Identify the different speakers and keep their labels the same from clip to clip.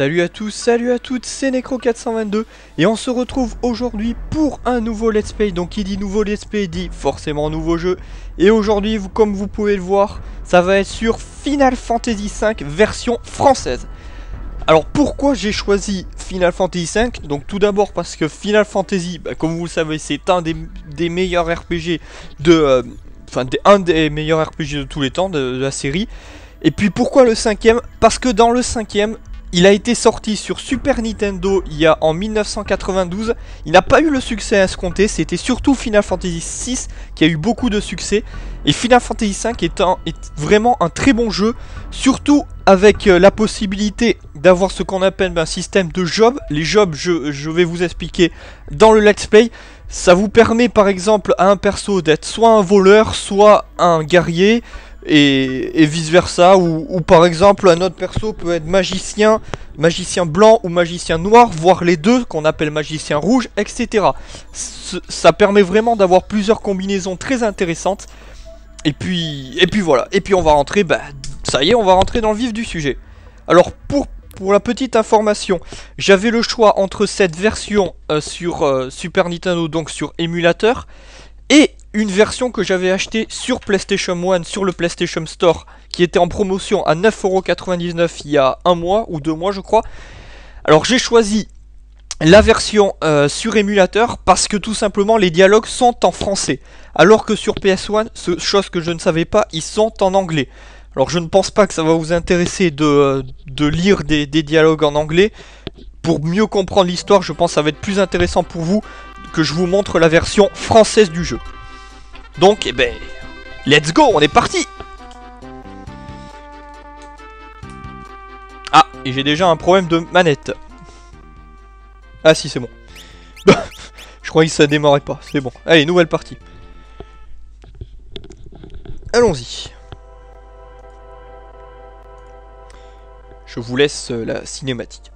Speaker 1: Salut à tous, salut à toutes, c'est Necro422 et on se retrouve aujourd'hui pour un nouveau let's play. Donc qui dit nouveau let's play dit forcément nouveau jeu. Et aujourd'hui, comme vous pouvez le voir, ça va être sur Final Fantasy V version française. Alors pourquoi j'ai choisi Final Fantasy V Donc tout d'abord parce que Final Fantasy, bah, comme vous le savez, c'est un des, meilleurs RPG de... euh, Enfin, un des meilleurs RPG de tous les temps de, de la série. Et puis pourquoi le cinquième? Parce que dans le cinquième, il a été sorti sur Super Nintendo il y a en 1992. Il n'a pas eu le succès escompté. C'était surtout Final Fantasy VI qui a eu beaucoup de succès. Et Final Fantasy V est, vraiment un très bon jeu, surtout avec euh, la possibilité d'avoir ce qu'on appelle un système de jobs. Les jobs, je vais vous expliquer dans le let's play. Ça vous permet par exemple à un perso d'être soit un voleur, soit un guerrier, et, vice versa. Ou, par exemple un autre perso peut être magicien, magicien blanc ou magicien noir, voire les deux qu'on appelle magicien rouge, etc. Ça permet vraiment d'avoir plusieurs combinaisons très intéressantes. Et puis, et puis voilà. Et puis on va rentrer, bah, ça y est, on va rentrer dans le vif du sujet. Alors pour, pour la petite information, j'avais le choix entre cette version euh, sur euh, Super Nintendo, donc sur émulateur, et une version que j'avais achetée sur PlayStation 1 sur le PlayStation Store, qui était en promotion à 9,99€ il y a un mois ou deux mois je crois. Alors j'ai choisi la version euh, sur émulateur parce que tout simplement les dialogues sont en français. Alors que sur PS1, ce, chose que je ne savais pas, ils sont en anglais. Alors je ne pense pas que ça va vous intéresser de, euh, lire des dialogues en anglais. Pour mieux comprendre l'histoire, je pense que ça va être plus intéressant pour vous que je vous montre la version française du jeu. Donc, eh ben, let's go, on est parti Ah, et j'ai déjà un problème de manette. Ah si, c'est bon. je croyais que ça démarrait pas, c'est bon. Allez, nouvelle partie. Allons-y. Je vous laisse euh, la cinématique.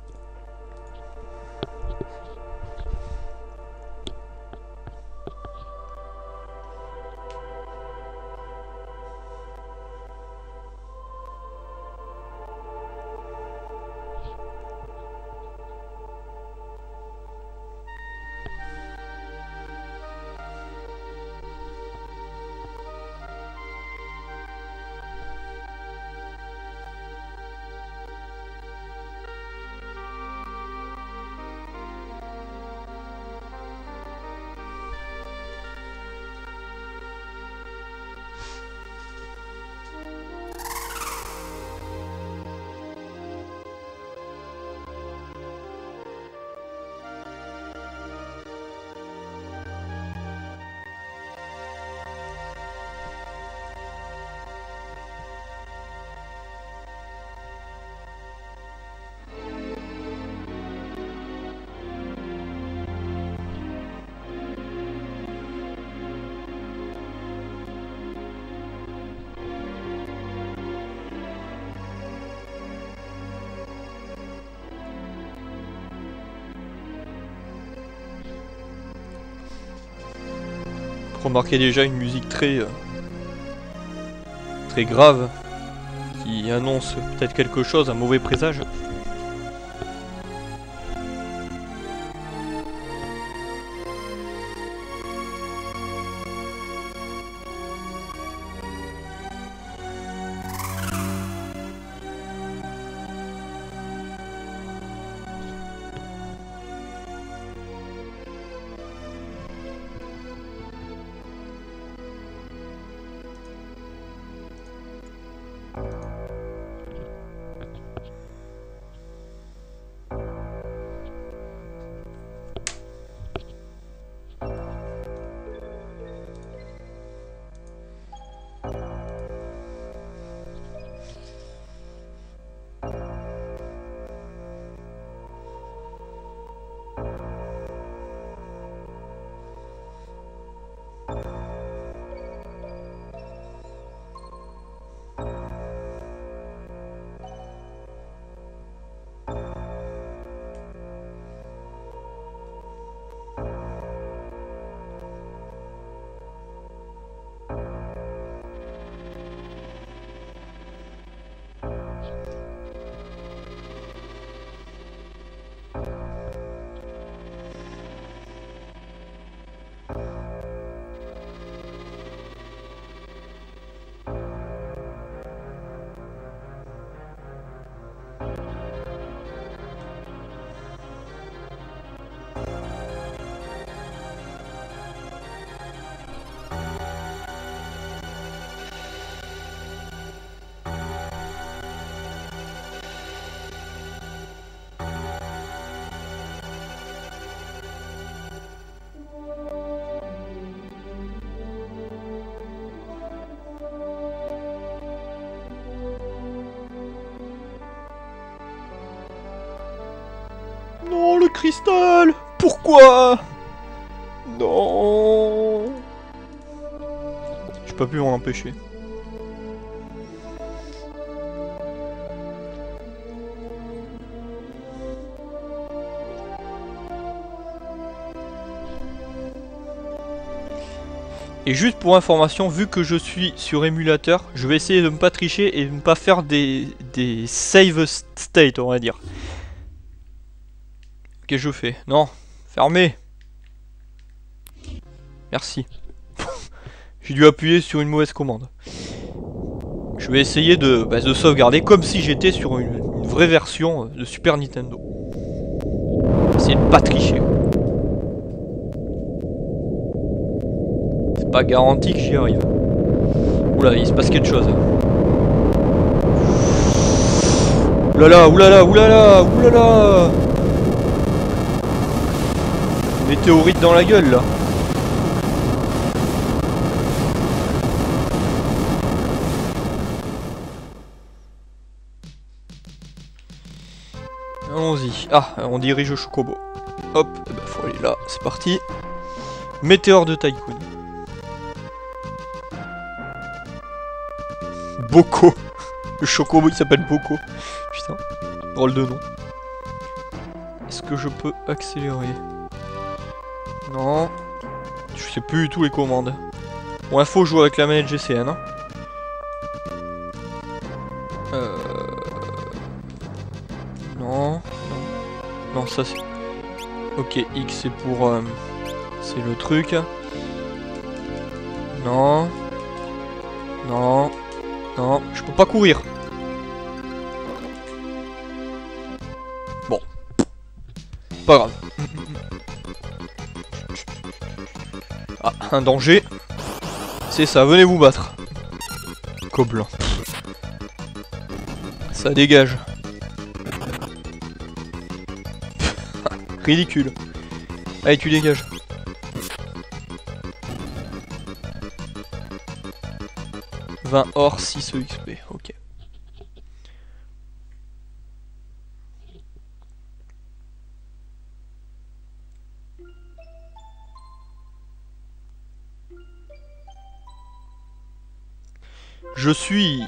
Speaker 1: Remarquez déjà une musique très euh, très grave qui annonce peut-être quelque chose, un mauvais présage. Pourquoi? Non J'ai pas pu m'en empêcher. Et juste pour information, vu que je suis sur émulateur, je vais essayer de ne pas tricher et de ne pas faire des, des save state, on va dire. Qu'est-ce que je fais? Non, fermez Merci. J'ai dû appuyer sur une mauvaise commande. Je vais essayer de, bah, de sauvegarder comme si j'étais sur une, vraie version de Super Nintendo. Essayer de pas tricher. pas garanti que j'y arrive. Oula, il se passe quelque chose. Oulala, oulala, oulala, oulala Météorite dans la gueule là. Allons-y. Ah, on dirige au Chocobo. Hop, ben, faut aller là, c'est parti. Météore de Tycoon. Boko. Le chocobo il s'appelle Boko. Putain, drôle de nom. Est-ce que je peux accélérer? Non. Je sais plus du tout les commandes. Bon, il faut jouer avec la manette GCN. Hein. Euh... Non. Non, non ça c'est... Ok, X c'est pour... Euh... C'est le truc. Non. Non. Non, je peux pas courir. Un danger. C'est ça, venez vous battre. Coblan. Ça dégage. Ridicule. Allez, tu dégages. or 6 EXP, Je suis...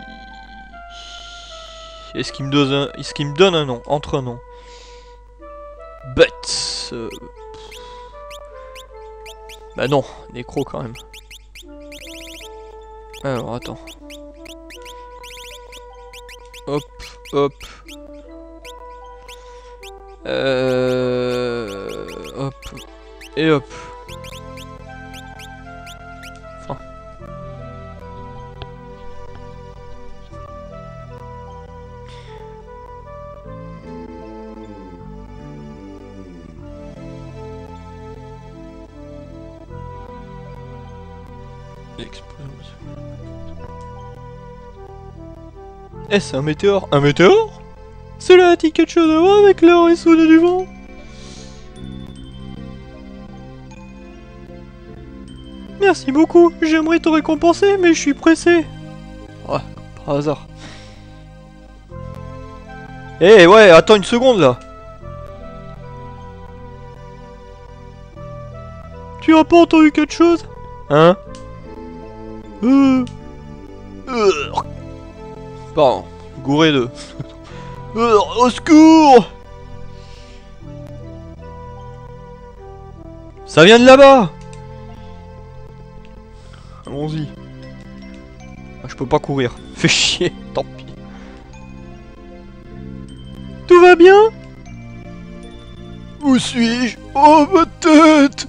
Speaker 1: Est-ce qu'il me donne un... Est-ce qu'il me donne un nom Entre un nom. But... Euh, bah non, nécro quand même. Alors, attends. Hop, hop. Euh... Hop. Et hop. Est-ce un météore? Un météore? Cela a-t-il quelque chose à voir avec le ruisseau du vent? Merci beaucoup, j'aimerais te récompenser, mais je suis pressé. Ouais, par hasard. Eh ouais, attends une seconde là. Tu as pas entendu quelque chose? Hein? Pardon, gouré de... Euh, au secours. Ça vient de là-bas. Allons-y. Ah, je peux pas courir. Fais chier, tant pis. Tout va bien? Où suis-je? Oh, ma tête.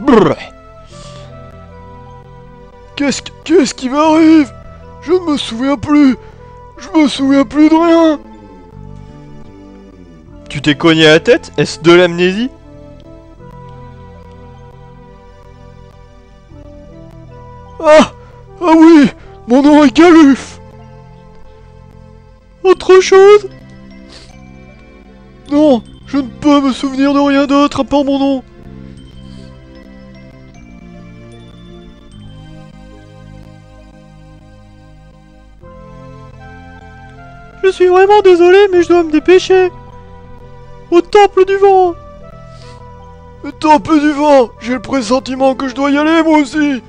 Speaker 1: Brrr Qu'est-ce qu'est-ce qui m'arrive? Je ne me souviens plus. Je me souviens plus de rien. Tu t'es cogné à la tête? Est-ce de l'amnésie? Ah! Ah oui! Mon nom est Galuf! Autre chose? Non Je ne peux me souvenir de rien d'autre à part mon nom suis vraiment désolé, mais je dois me dépêcher. Au temple du vent.
Speaker 2: Le temple du vent J'ai le pressentiment que je dois y aller, moi aussi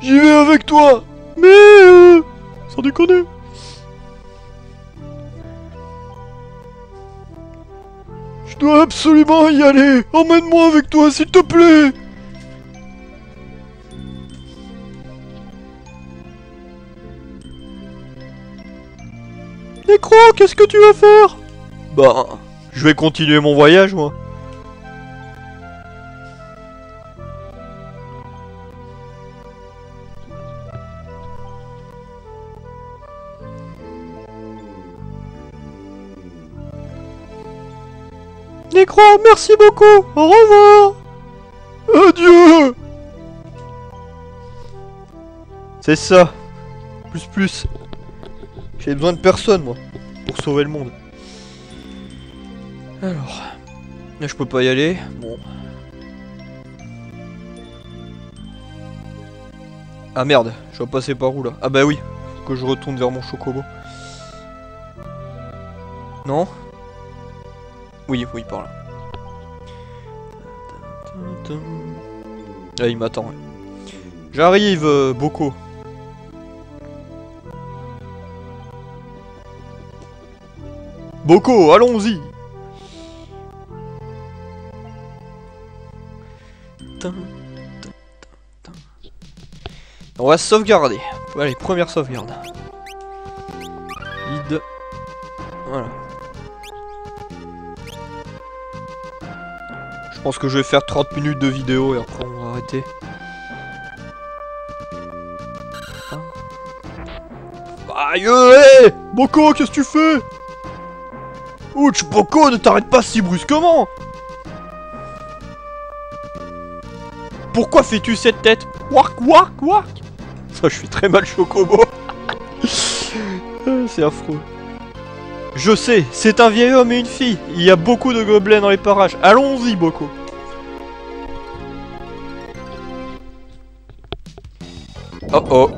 Speaker 2: J'y vais avec toi
Speaker 1: Mais euh, sans déconner.
Speaker 2: Je dois absolument y aller Emmène-moi avec toi, s'il te plaît
Speaker 1: Qu'est-ce que tu vas faire? Bah, je vais continuer mon voyage, moi. Nécro, merci beaucoup. Au revoir.
Speaker 2: Adieu.
Speaker 1: C'est ça. Plus plus. J'ai besoin de personne, moi, sauver le monde. Alors... Je peux pas y aller. Bon. Ah merde, je dois passer par où, là? Ah bah oui, faut que je retourne vers mon chocobo. Non? Oui, oui, par là. Ah, il m'attend. J'arrive, euh, Boko. Boko, allons-y. On va sauvegarder. Allez, première sauvegarde. Voilà. Je pense que je vais faire 30 minutes de vidéo et après on va arrêter. Aïe, Boko, qu'est-ce que tu fais? Ouch, Boko, ne t'arrête pas si brusquement Pourquoi fais-tu cette tête? Wark, wark, wark Ça, je suis très mal chocobo. C'est affreux. Je sais, c'est un vieil homme et une fille. Il y a beaucoup de gobelins dans les parages. Allons-y, Boko. Oh oh.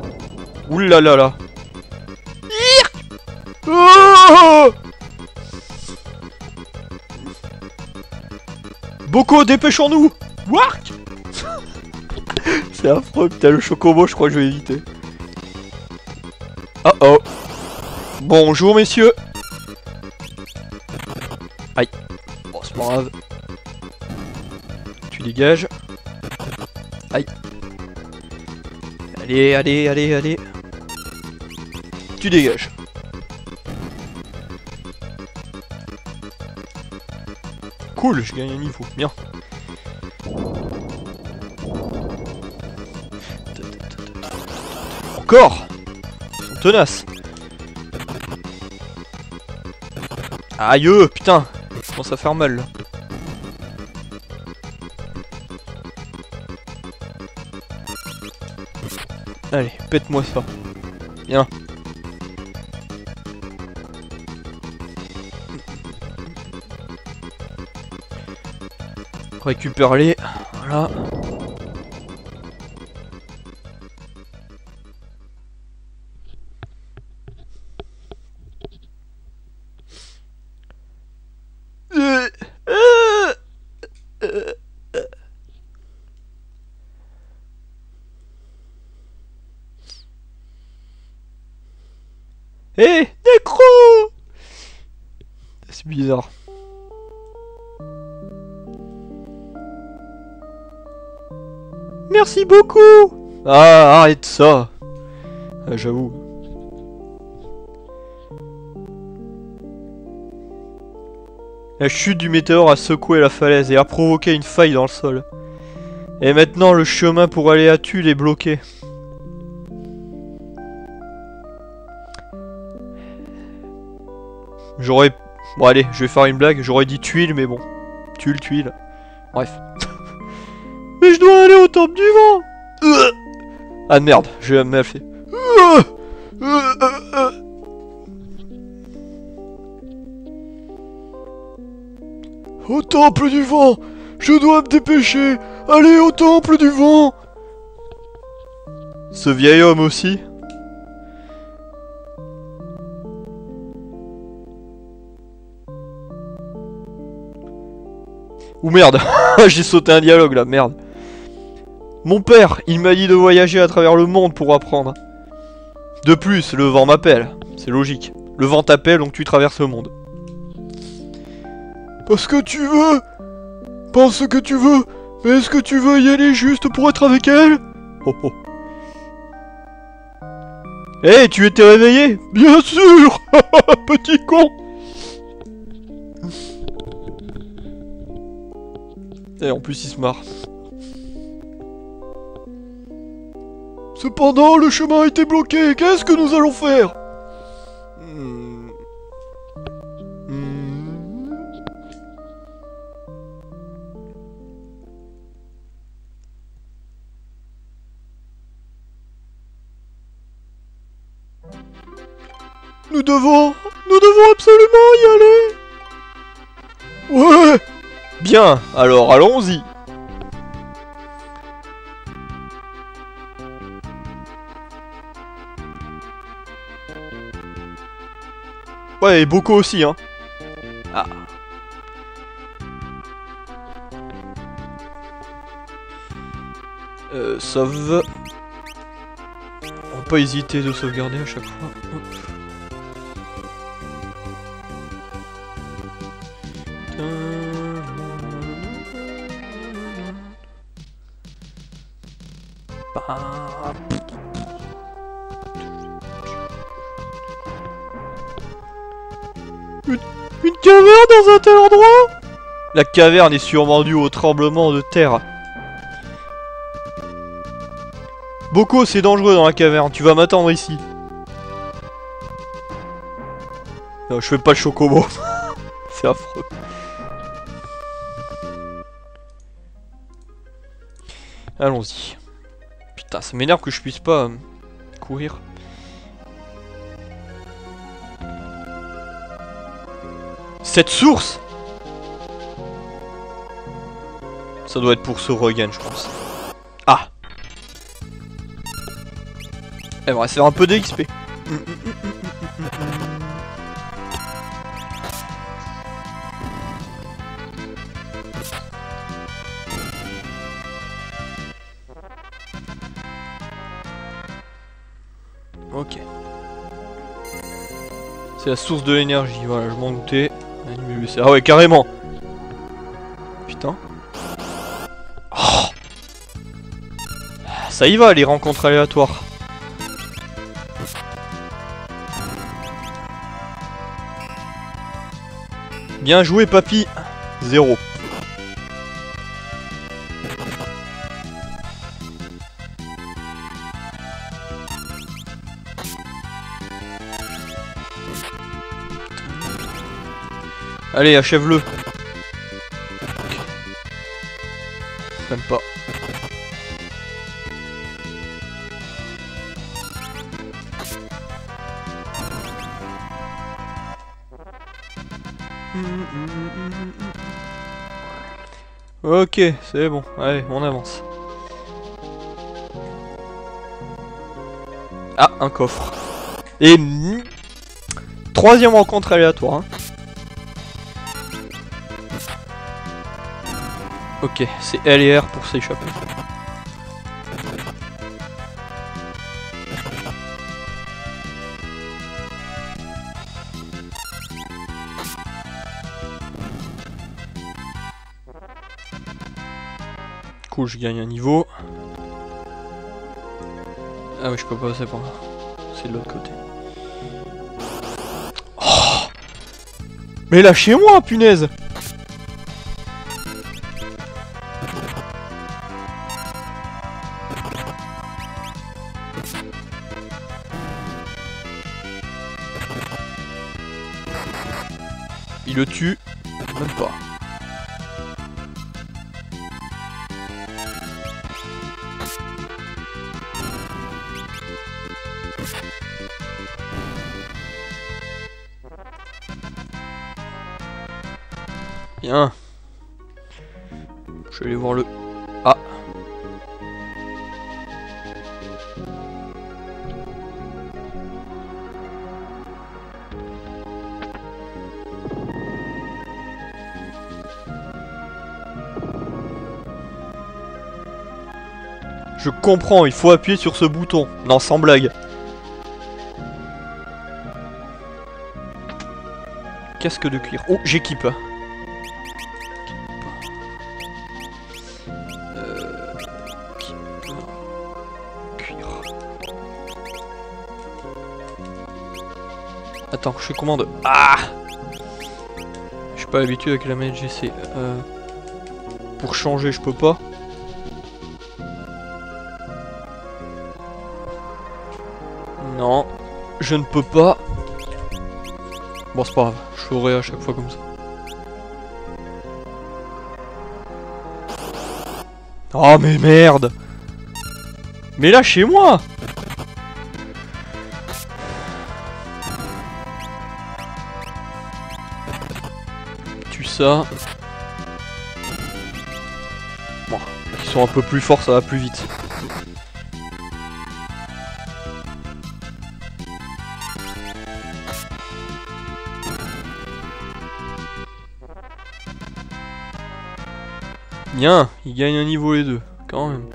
Speaker 2: Ah
Speaker 1: Boko, dépêchons-nous Wark C'est affreux, putain, le chocobo, je crois que je vais éviter. Oh oh. Bonjour, messieurs. Aïe. Bon, c'est pas grave. Tu dégages. Aïe. Allez, allez, allez, allez. Tu dégages. Cool, je gagne un niveau. Bien. Encore Ils sont tenaces. Aïe, putain Ça commence à faire mal, là. Allez, pète-moi ça. Bien. Récupère-les. Voilà. Beaucoup Ah, arrête ça Ah, J'avoue. La chute du météore a secoué la falaise et a provoqué une faille dans le sol. Et maintenant, le chemin pour aller à Tulle est bloqué. J'aurais... Bon allez, je vais faire une blague. J'aurais dit tuile, mais bon. Tuile, tuile. Bref dois aller au temple du vent. Euh. Ah merde, je vais me
Speaker 2: Euh. Au temple du vent. Je dois me dépêcher. Allez au temple du vent.
Speaker 1: Ce vieil homme aussi. Ou merde J'ai sauté un dialogue là, merde. Mon père, il m'a dit de voyager à travers le monde pour apprendre. De plus, le vent m'appelle. C'est logique. Le vent t'appelle, donc tu traverses le monde.
Speaker 2: Parce que tu veux Pense ce que tu veux, mais est-ce que tu veux y aller juste pour être avec elle?
Speaker 1: Oh oh. Hé, tu étais réveillé?
Speaker 2: Bien sûr Petit con
Speaker 1: Et en plus, il se marre.
Speaker 2: Cependant, le chemin a été bloqué. Qu'est-ce que nous allons faire
Speaker 1: Hmm.
Speaker 2: Nous devons... Nous devons absolument y aller Ouais
Speaker 1: Bien, alors allons-y. Ouais, et beaucoup aussi, hein. Ah. Euh, sauve. On va pas hésiter de sauvegarder à chaque fois.
Speaker 2: Caverne dans un tel endroit?
Speaker 1: La caverne est sûrement due au tremblement de terre. Boko, c'est dangereux dans la caverne, tu vas m'attendre ici. Non, je fais pas le chocobo. c'est affreux. Allons-y. Putain, ça m'énerve que je puisse pas euh, courir. Cette source Ça doit être pour ce regain, je pense. Ah Elle va rester un peu de XP. Ok. C'est la source de l'énergie, voilà, je m'en doutais. Ah ouais, carrément Putain. Oh Ça y va, les rencontres aléatoires. Bien joué, papy. Zéro. Allez, achève-le. Même pas. Ok, c'est bon. Allez, on avance. Ah, un coffre. Et... Troisième rencontre aléatoire. Hein. Ok, c'est L et R pour s'échapper. Cool, je gagne un niveau. Ah oui, je peux pas passer par là. C'est de l'autre côté. Oh Mais lâchez-moi, punaise Il le tue. Même pas. Bien. Je vais aller voir le... comprends, il faut appuyer sur ce bouton. Non, sans blague. Casque de cuir. Oh, j'équipe. Euh. Attends, je commande. Ah Je suis pas habitué avec la manette GC. Euh, pour changer, je peux pas. Je ne peux pas. Bon, c'est pas grave, je ferai à chaque fois comme ça. Oh mais merde Mais là, chez moi Tu ça. Bon, ils sont un peu plus forts, ça va plus vite. Il gagne un niveau les deux, quand même.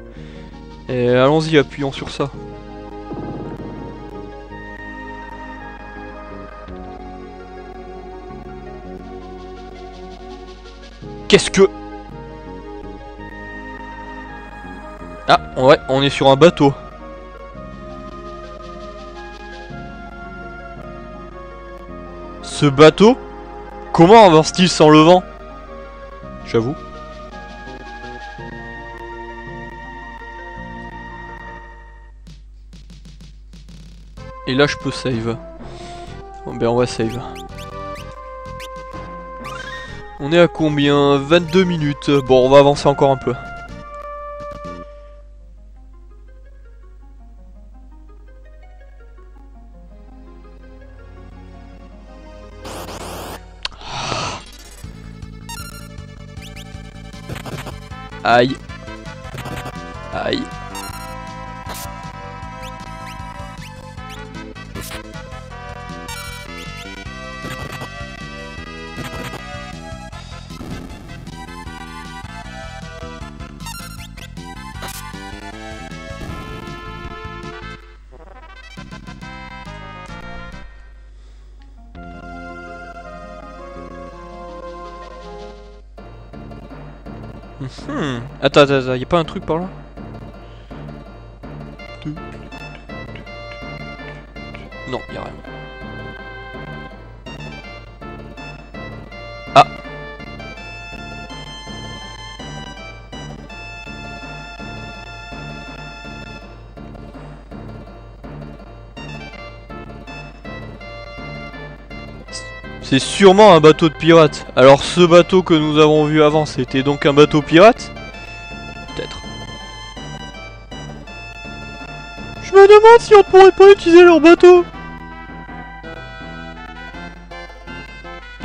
Speaker 1: Et allons-y, appuyons sur ça. Qu'est-ce que... Ah, ouais, on est sur un bateau. Ce bateau? Comment avance-t-il sans le vent? J'avoue. Là je peux save. Bon ben on va save. On est à combien? 22 minutes. Bon on va avancer encore un peu. Aïe. Aïe. Hmm. Attends, attends, attends, y'a pas un truc par là? C'est sûrement un bateau de pirate. Alors ce bateau que nous avons vu avant, c'était donc un bateau pirate? Peut-être. Je me demande si on pourrait pas utiliser leur bateau.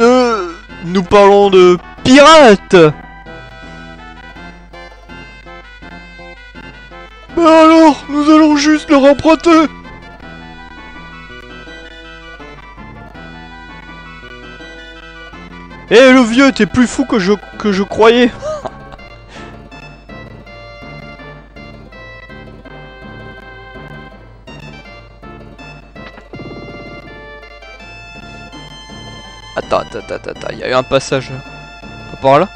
Speaker 1: Euh, nous parlons de pirates
Speaker 2: Bah alors, nous allons juste leur emprunter
Speaker 1: Eh le vieux, t'es plus fou que je, que je croyais Attends, attends, attends, attends, y a eu un passage. Pas par là?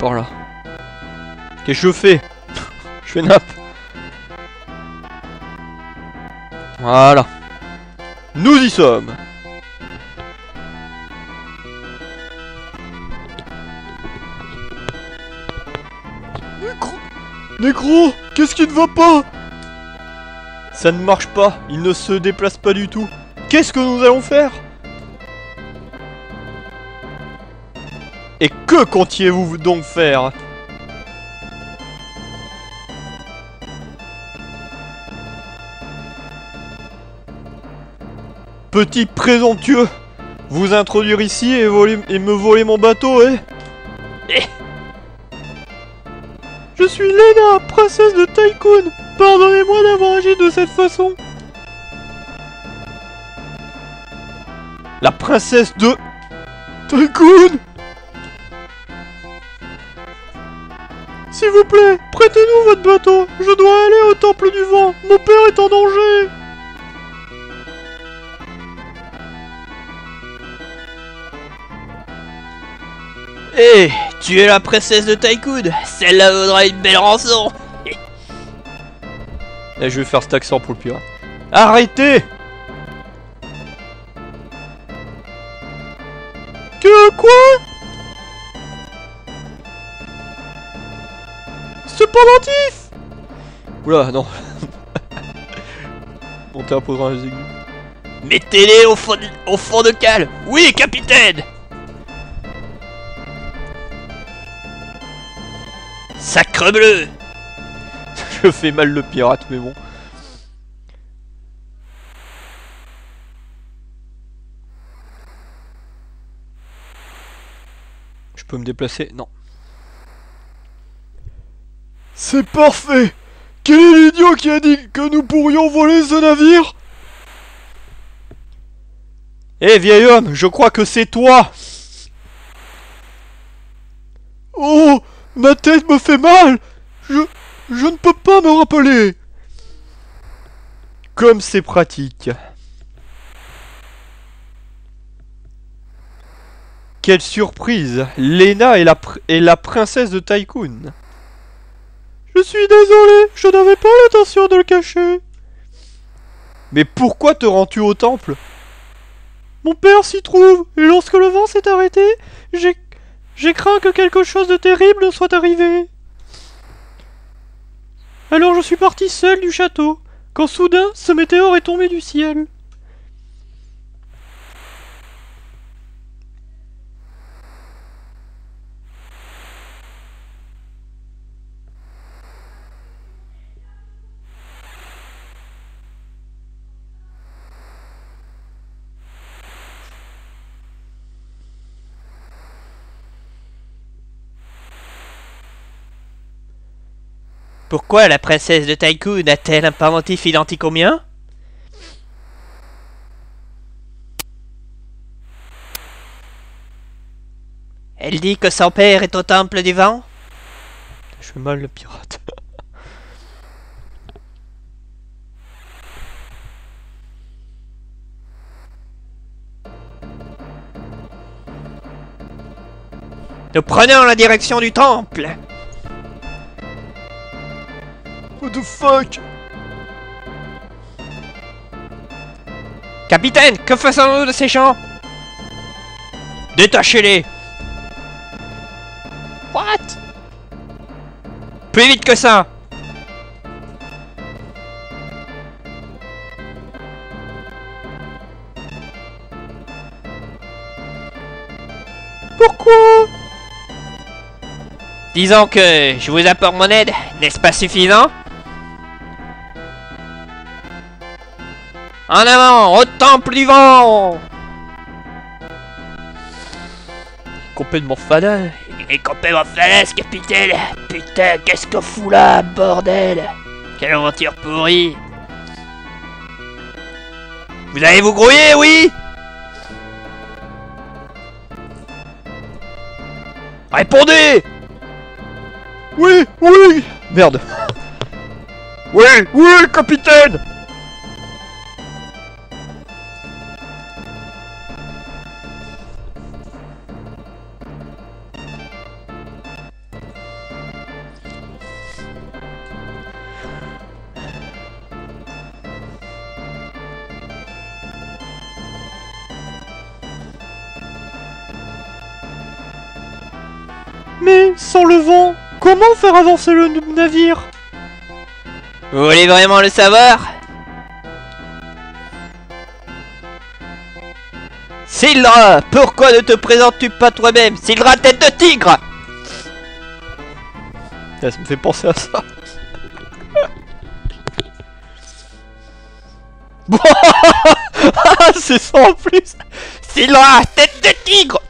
Speaker 1: Par là. Qu'est-ce que je fais Je fais nappe. Voilà. Nous y sommes.
Speaker 2: Nécro Nécro Qu'est-ce qui ne va pas?
Speaker 1: Ça ne marche pas. Il ne se déplace pas du tout. Qu'est-ce que nous allons faire? Et que comptiez-vous donc faire Petit présomptueux Vous introduire ici et, me voler mon bateau, eh Eh Je suis Lena, princesse de Tycoon. Pardonnez-moi d'avoir agi de cette façon. La princesse de...
Speaker 2: Tycoon
Speaker 1: S'il vous plaît, prêtez-nous votre bateau. Je dois aller au temple du vent. Mon père est en danger.
Speaker 3: Hé, tu es la princesse de Tycoon Celle-là vaudra une belle rançon
Speaker 1: Et je vais faire cet accent pour le pirate. Arrêtez Que quoi? Pendentif Oula, non. Montez un dans les aigus.
Speaker 3: Mettez-les au fond, au fond de cale Oui, capitaine Sacre bleu
Speaker 1: Je fais mal le pirate, mais bon. Je peux me déplacer? Non.
Speaker 2: C'est parfait. Quel est l'idiot qui a dit que nous pourrions voler ce navire?
Speaker 1: Eh vieil homme, je crois que c'est toi.
Speaker 2: Oh Ma tête me fait mal. Je... Je ne peux pas me rappeler.
Speaker 1: Comme c'est pratique. Quelle surprise. Lena est la, est la princesse de Tycoon. Je suis désolé, je n'avais pas l'intention de le cacher. Mais pourquoi te rends-tu au temple? Mon père s'y trouve, et lorsque le vent s'est arrêté, j'ai... J'ai craint que quelque chose de terrible ne soit arrivé. Alors je suis parti seul du château, quand soudain ce météore est tombé du ciel.
Speaker 3: Pourquoi la princesse de Tycoon a-t-elle un pendentif identique au mien Elle dit que son père est au temple du vent
Speaker 1: Je fais mal le pirate.
Speaker 3: Nous prenons la direction du temple
Speaker 2: What the fuck?
Speaker 3: Capitaine, que faisons-nous de ces gens? Détachez-les. What? Plus vite que ça.
Speaker 1: Pourquoi?
Speaker 3: Disons que je vous apporte mon aide, n'est-ce pas suffisant? En avant, au temple du vent
Speaker 1: Complètement fada.
Speaker 3: Il est complètement falaise, capitaine. Putain, qu'est-ce qu'on fout là, bordel. Quelle aventure pourrie. Vous allez vous grouiller, oui.
Speaker 1: Répondez.
Speaker 2: Oui, oui.
Speaker 1: Merde. Oui, oui, capitaine comment faire avancer le navire
Speaker 3: Vous voulez vraiment le savoir? Sildra, pourquoi ne te présentes-tu pas toi-même? Sildra tête de tigre
Speaker 1: Ça me fait penser à ça. Bon, Ah, c'est ça en plus.
Speaker 3: Sildra, tête de tigre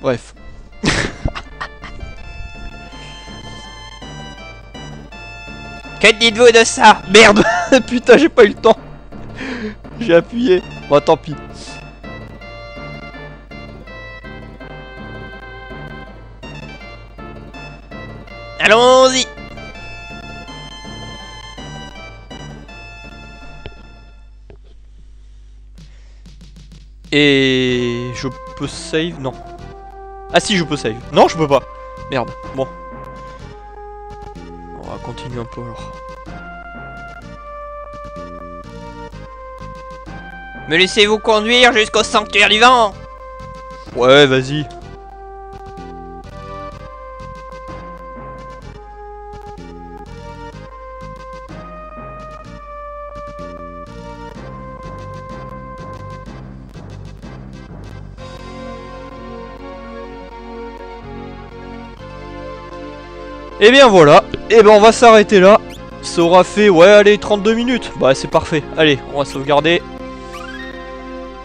Speaker 1: Bref.
Speaker 3: Que dites-vous de ça?
Speaker 1: Merde Putain, j'ai pas eu le temps. J'ai appuyé. Bon, tant pis.
Speaker 3: Allons-y
Speaker 1: Et je peux save? Non. Ah si, je peux save. Non, je peux pas. Merde. Bon. On va continuer un peu alors.
Speaker 3: Me laissez-vous conduire jusqu'au sanctuaire du vent
Speaker 1: Ouais, vas-y. Et bien voilà, et ben on va s'arrêter là. Ça aura fait, ouais, allez, 32 minutes. Bah c'est parfait. Allez, on va sauvegarder.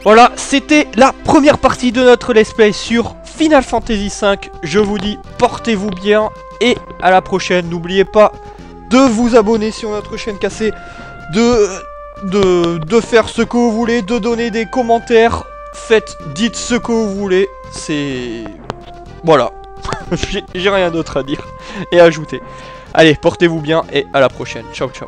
Speaker 1: Voilà, c'était la première partie de notre let's play sur Final Fantasy V. Je vous dis, portez-vous bien et à la prochaine. N'oubliez pas de vous abonner sur notre chaîne cassée, de, de, faire ce que vous voulez, de donner des commentaires. Faites, dites ce que vous voulez. C'est... Voilà. J'ai j'ai rien d'autre à dire et à ajouter. Allez, portez-vous bien et à la prochaine. Ciao, ciao.